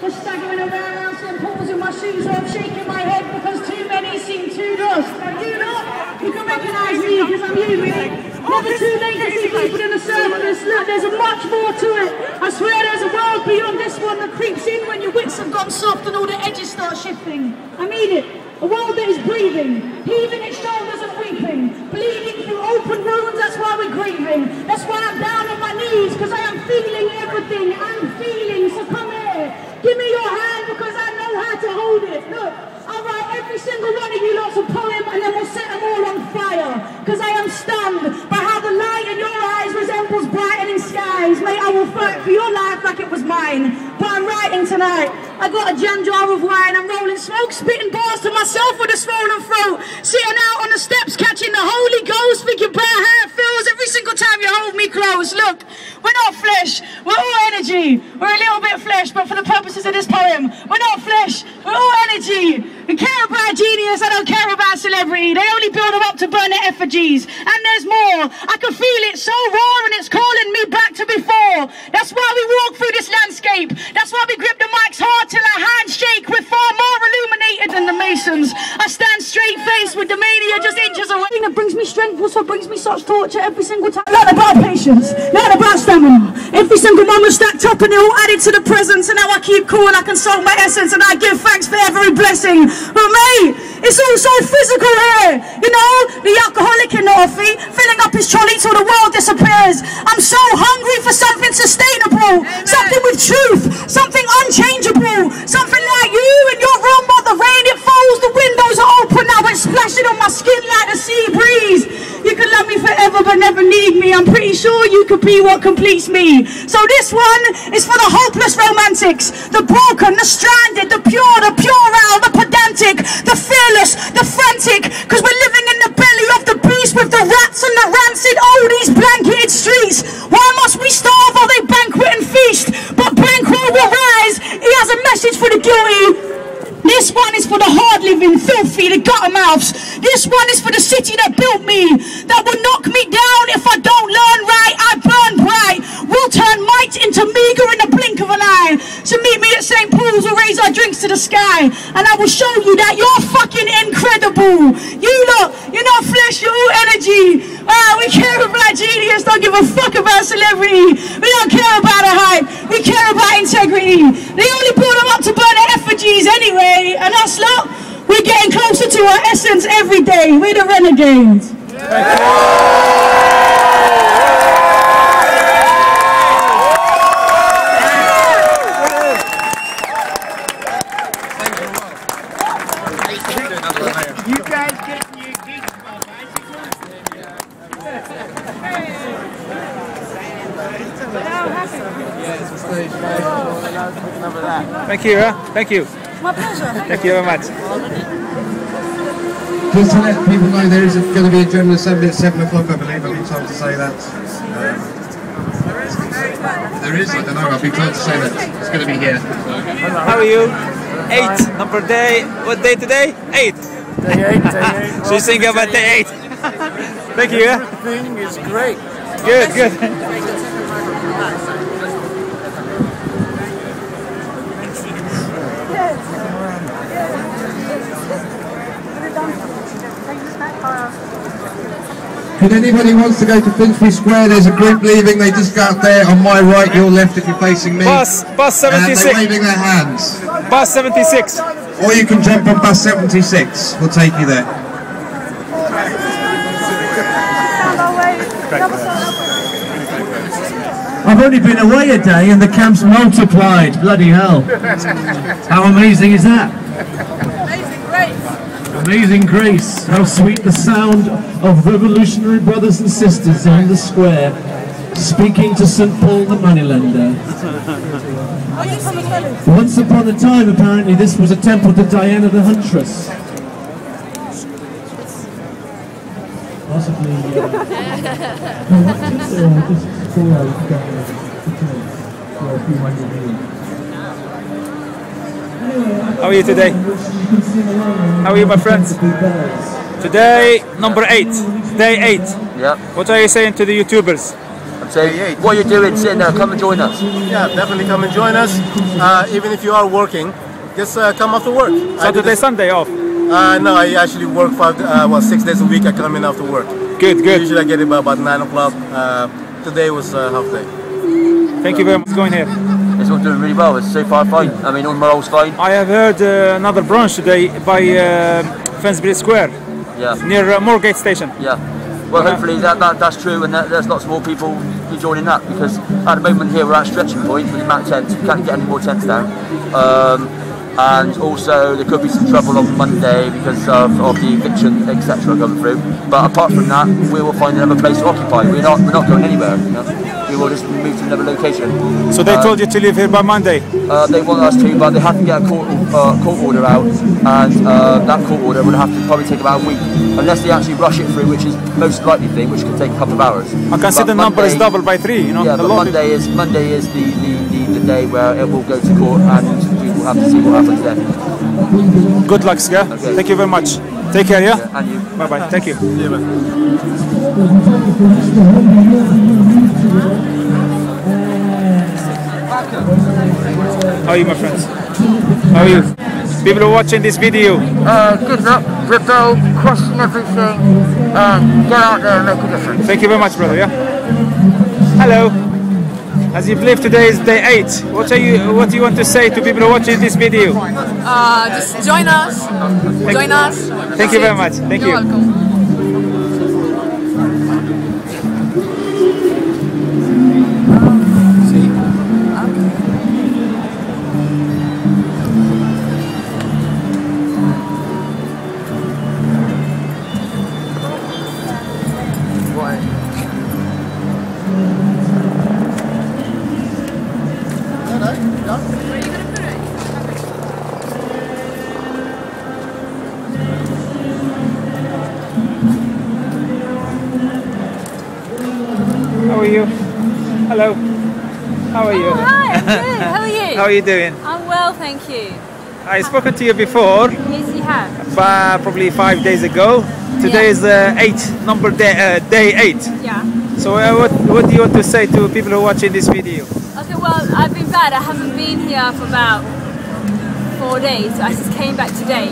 For staggering around. Paul's with my shoes off, shaking my head because too many seem too lost. And you lot, you can recognise me because I'm you, really. Never too late to see people in the surface. Look, there's much more to it. I swear there's a world beyond this one that creeps in when your wits have gone soft and all the edges start shifting. I mean it. A world that is breathing, heaving its shoulders and weeping, bleeding through open wounds, that's why we're grieving. That's why I'm down on my knees, because I am feeling everything I'm feeling. So come here, give me your hand because I know how to hold it. Look, I'll write every single one of you lots of poem and then we'll set them all on fire. Because I am stunned by how the light in your eyes resembles brightening skies. Mate, I will fight for your life like mine. But I'm writing tonight. I got a jam jar of wine, I'm rolling smoke, spitting bars to myself with a swollen throat. Sitting out on the steps, catching the Holy Ghost, thinking about how it feels every single time you hold me close. Look, we're not flesh, we're all energy. We're a little bit flesh, but for the purposes of this poem, we're not flesh, we're all energy. We care about genius, I don't care about celebrity. They only build them up to burn their effigies. And there's more. I can feel it so raw and it's calling me back to before. That's why we walk through this landscape. That's why we grip the mics hard till our hands shake. We're far more illuminated than the Masons. I stand straight faced with the mania just inches away. Thing that brings me strength also brings me such torture every single time. Not about patience, not about stamina. Every single moment stacked up and they all added to the presence. And now I keep cool and I consult my essence and I give thanks for every blessing. But mate, it's all so physical here. You know, the alcoholic in the offie, filling up his trolley till the world disappears. I'm so hungry for something sustainable, something with truth, something unchangeable, something like you in your room while the rain it falls, the windows are open now, it's splashing on my skin like a sea breeze. You can love me forever but never need me. I'm pretty sure you could be what completes me. So this one is for the hopeless romantics, the broken, the stranded, the pure, the puerile, the pedantic, the the frantic. Cause we're living in the belly of the beast with the rats and the rancid oldies blanketed streets. Why must we starve while they banquet and feast? But banquet will rise. He has a message for the guilty. This one is for the hard living, filthy, the gutter mouths. This one is for the city that built me, that will knock me down if I don't learn right. I burn bright. We'll turn might into meager in the blink of an eye. So meet me at St. Paul's, we'll raise our drinks to the sky. And I will show you that you're fucking incredible. You lot, you're not flesh, you're all energy. Ah, we care about genius, don't give a fuck about celebrity. We don't care about a hype, we care about integrity. They only build them up to burn effigies anyway, and us lot, we're getting closer to our essence every day. We're the renegades. You guys get your geeks by bicycles? Thank you, huh? Thank you. My pleasure. Thank you very much. Just to let people know, there is going to be a general assembly at 7 o'clock, I believe. I've been told to say that. Um, there is, I don't know, I'll be told to say that. It's going to be here. How are you? Eight. Number day. What day today? Eight. Day eight, day eight. She's thinking about day eight. Thank you. Everything is great. Good, good. If anybody wants to go to Finsbury Square, there's a group leaving. They just go out there on my right, your left if you're facing me. Bus, bus And they're waving their hands. Bus 76. Or you can jump on bus 76. We'll take you there. I've only been away a day and the camp's multiplied. Bloody hell. How amazing is that? Amazing grace. Amazing grace. How sweet the sound of revolutionary brothers and sisters on the square, speaking to St. Paul the moneylender. Once upon a time, apparently, this was a temple to Diana the Huntress. Possibly. Uh, no, what, just, just for, for a few hundred years. How are you today? How are you, my friends? Today, number eight. Day eight. Yep. What are you saying to the YouTubers? So what you're doing, sitting there, come and join us. Yeah, definitely come and join us. Uh, even if you are working, just uh, come after work. I do Saturday, Sunday off. Uh, no, I actually work five, uh, well, six days a week. I come in after work. Good, good. Usually I get it by about nine o'clock. Uh, today was uh, half day. Thank you very much going here. It's all doing really well. It's so far fine. I mean, all morale's fine. I have heard uh, another branch today by uh, Finsbury Square Yeah. near uh, Moorgate Station. Yeah. Well, hopefully that, that that's true, and that there's lots more people joining that because at the moment here we're at stretching point with the Mac tents. We can't get any more tents down. Um, and also there could be some trouble on Monday because of, of the eviction, etc. coming through. But apart from that, we will find another place to occupy. We're not we're not going anywhere. You know? We will just move to another location. So they Uh, told you to leave here by Monday. Uh, they want us to, but they have to get a court, uh, court order out, and uh, that court order would have to probably take about a week, unless they actually rush it through, which is most likely thing, which could take a couple of hours. I can see But the number is Monday- double by three. You know, Yeah, a but Monday is Monday is the, the, the, the day where it will go to court, and we will have to see what happens then. Good luck, Ska. Okay. Thank you very much. Take care, yeah? And you. Bye bye. Thank you. How are you, my friends? How are you? People are watching this video. Uh, good luck, rebel, question everything, uh, get out there and make a difference. Thank you very much, brother. Yeah. Hello. As you believe today is day eight, what are you? What do you want to say to people watching this video? Uh, just join us. Join us. Thank you very much. Thank You're you. welcome. Are you? Hello. How are you? Hi, I'm good. How are you? How are you doing? I'm well, thank you. I've spoken to you before, Yes, you have. uh, probably five days ago. Today Yeah. is uh, eight, number day, uh, day eight. Yeah. So uh, what, what do you want to say to people who are watching this video? Okay, well, I've been bad. I haven't been here for about four days. I just came back today.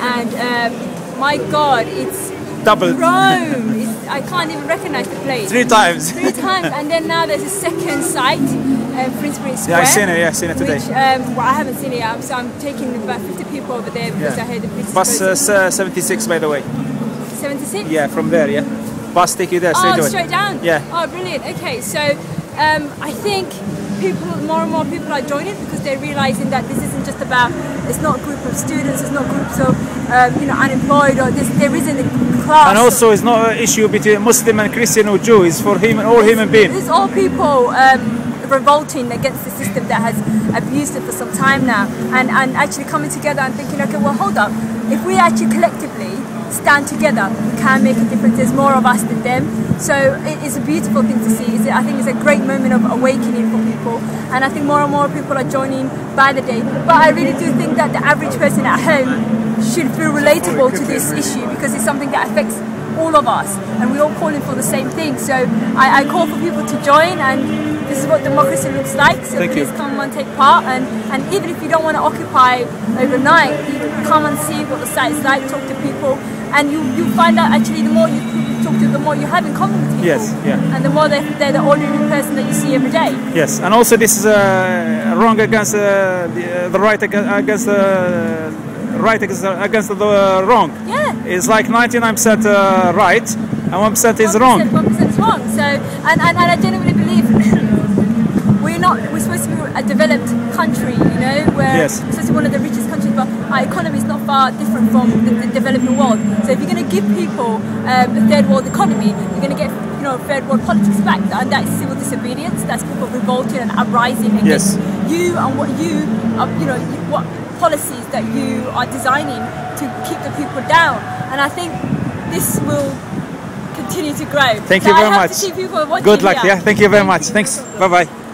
And um, my God, it's Double. Rome. It's, I can't even recognize the place. Three times. Three times. And then now there's a second site, prince Finsbury Square. Yeah, I've seen it. Yeah, I've seen it today. Which, um, well, I haven't seen it yet, so I'm taking about 50 people over there because Yeah. I heard the British Bus uh, uh, 76, by the way. 76? Yeah, from there. Yeah. Bus take you there straight oh, away. straight down. Yeah. Oh, brilliant. Okay, so um, I think people, more and more people are joining because they're realizing that this isn't just about. It's not a group of students. It's not groups of um, you know unemployed or this. There isn't a class. And also, it's not an issue between Muslim and Christian or Jew. It's for him all human beings. It's all people um, revolting against the system that has abused it for some time now, and and actually coming together and thinking, okay, well, hold up. If we actually collectively stand together, we can make a difference. There's more of us than them. So it is a beautiful thing to see. It's, I think it's a great moment of awakening for people, and I think more and more people are joining by the day. But I really do think that the average person at home should feel relatable to this issue because it's something that affects all of us and we're all calling for the same thing. So I, I call for people to join and this is what democracy looks like. So Thank you. please come and take part and, and even if you don't want to occupy overnight, you come and see what the site is like, talk to people and you, you find out actually the more you talk to the more you have in common with people. Yes, yeah. And the more they're, they're the ordinary person that you see every day. Yes, and also this is uh, wrong against uh, the, uh, the right against, against the right against, against the wrong. Yeah. It's like 99% uh, right and 1% is 1%, wrong. 1% is wrong. So, and, and, and I genuinely believe we're not, we're supposed to be a developed country, you know, Yes. we're supposed to be one of the richest countries, but our economy is not far different from the, the developing world. So if you're going to give people um, a third world economy, you're going to get, you know, third world politics back, and that's civil disobedience, that's people revolting and uprising against Yes. you and what you, are, you know, what policies that you are designing to keep the people down. And I think this will continue to grow. Thank So you very much. To see people watching Good luck, here. yeah. Thank you very much. Thanks. Bye bye.